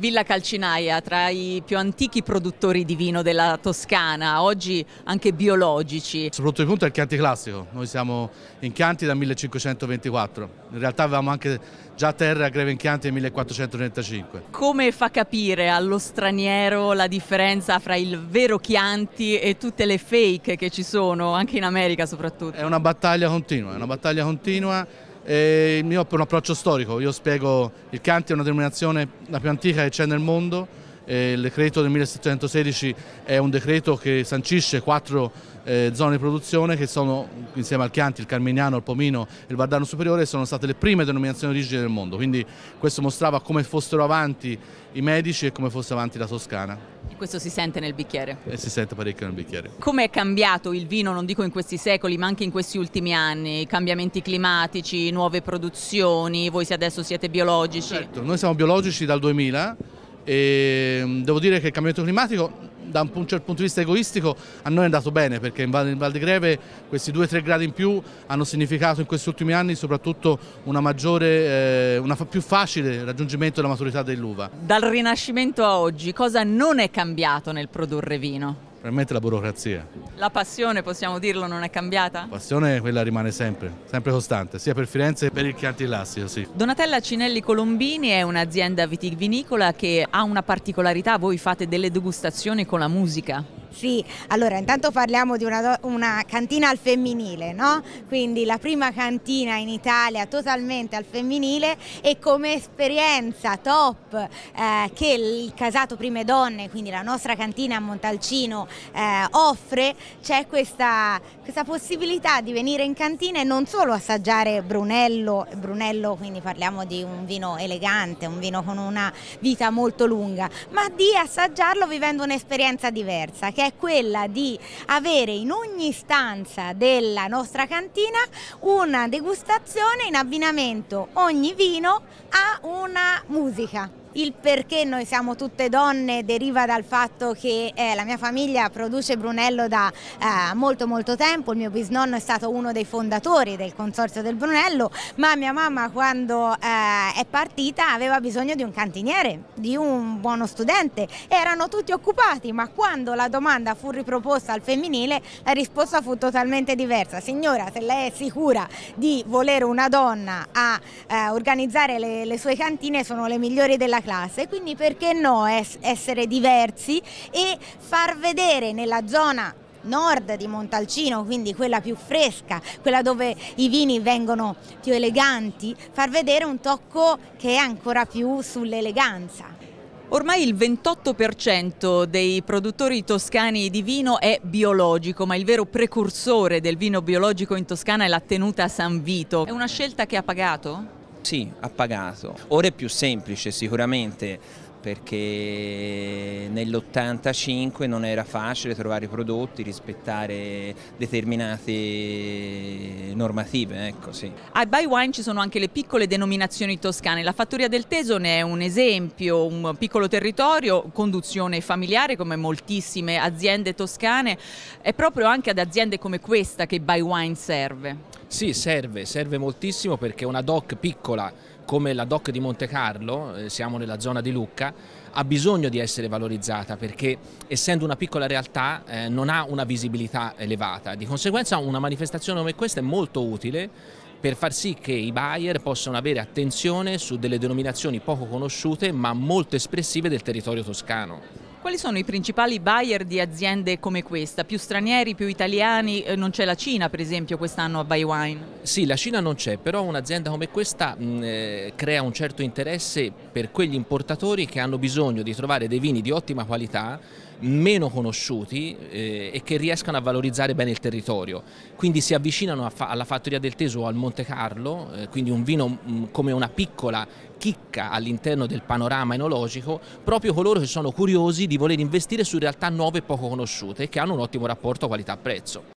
Villa Calcinaia, tra i più antichi produttori di vino della Toscana, oggi anche biologici. Soprattutto il punto è il Chianti classico, noi siamo in Chianti dal 1524, in realtà avevamo anche già terra a Greve in Chianti nel 1435. Come fa capire allo straniero la differenza fra il vero Chianti e tutte le fake che ci sono, anche in America soprattutto? È una battaglia continua, è una battaglia continua e io ho un approccio storico, io spiego il Chianti è una denominazione la più antica che c'è nel mondo, il decreto del 1716 è un decreto che sancisce quattro eh, zone di produzione che sono insieme al Chianti, il Carmignano, il Pomino e il Vardano Superiore sono state le prime denominazioni di origine del mondo, quindi questo mostrava come fossero avanti i medici e come fosse avanti la Toscana. E questo si sente nel bicchiere? E si sente parecchio nel bicchiere. Come è cambiato il vino, non dico in questi secoli, ma anche in questi ultimi anni? Cambiamenti climatici, nuove produzioni, voi adesso siete biologici? Certo, noi siamo biologici dal 2000 e mm, devo dire che il cambiamento climatico da un certo punto di vista egoistico a noi è andato bene perché in Val, di Greve questi 2-3 gradi in più hanno significato in questi ultimi anni soprattutto una maggiore, eh, una più facile raggiungimento della maturità dell'uva. Dal Rinascimento a oggi cosa non è cambiato nel produrre vino? Probabilmente la burocrazia. La passione, possiamo dirlo, non è cambiata? La passione quella rimane sempre, sempre costante, sia per Firenze che per il Chianti Classico, sì. Donatella Cinelli Colombini è un'azienda vitivinicola che ha una particolarità, voi fate delle degustazioni con la musica. Sì, allora intanto parliamo di una, una, cantina al femminile, no? Quindi la prima cantina in Italia totalmente al femminile e come esperienza top eh, che il casato Prime Donne, quindi la nostra cantina a Montalcino eh, offre, c'è questa, questa possibilità di venire in cantina e non solo assaggiare Brunello, Brunello quindi parliamo di un vino elegante, un vino con una vita molto lunga, ma di assaggiarlo vivendo un'esperienza diversa che è quella di avere in ogni stanza della nostra cantina una degustazione in abbinamento ogni vino a una musica. Il perché noi siamo tutte donne deriva dal fatto che eh, la mia famiglia produce Brunello da eh, molto molto tempo, il mio bisnonno è stato uno dei fondatori del consorzio del Brunello, ma mia mamma quando eh, è partita aveva bisogno di un cantiniere, di un buono studente, erano tutti occupati, ma quando la domanda fu riproposta al femminile la risposta fu totalmente diversa. Signora, se lei è sicura di volere una donna a eh, organizzare le, le sue cantine sono le migliori della classe, quindi perché no essere diversi e far vedere nella zona nord di Montalcino, quindi quella più fresca, quella dove i vini vengono più eleganti, far vedere un tocco che è ancora più sull'eleganza. Ormai il 28% dei produttori toscani di vino è biologico, ma il vero precursore del vino biologico in Toscana è la tenuta San Vito. È una scelta che ha pagato? Sì, ha pagato. Ora è più semplice sicuramente perché nell'85 non era facile trovare i prodotti, rispettare determinate normative. Ecco, sì. A Buy Wine ci sono anche le piccole denominazioni toscane, la Fattoria del Teso ne è un esempio, un piccolo territorio, conduzione familiare come moltissime aziende toscane, è proprio anche ad aziende come questa che Buy Wine serve. Sì, serve, serve moltissimo perché una DOC piccola come la DOC di Monte Carlo, eh, siamo nella zona di Lucca, ha bisogno di essere valorizzata perché essendo una piccola realtà eh, non ha una visibilità elevata. Di conseguenza una manifestazione come questa è molto utile per far sì che i buyer possano avere attenzione su delle denominazioni poco conosciute ma molto espressive del territorio toscano. Quali sono i principali buyer di aziende come questa? Più stranieri, più italiani? Eh, non c'è la Cina per esempio quest'anno a Buy Wine? Sì, la Cina non c'è, però un'azienda come questa mh, eh, crea un certo interesse per quegli importatori che hanno bisogno di trovare dei vini di ottima qualità meno conosciuti eh, e che riescano a valorizzare bene il territorio. Quindi si avvicinano fa alla fattoria del Teso o al Monte Carlo, eh, quindi un vino mh, come una piccola chicca all'interno del panorama enologico, proprio coloro che sono curiosi di voler investire su realtà nuove e poco conosciute e che hanno un ottimo rapporto qualità-prezzo.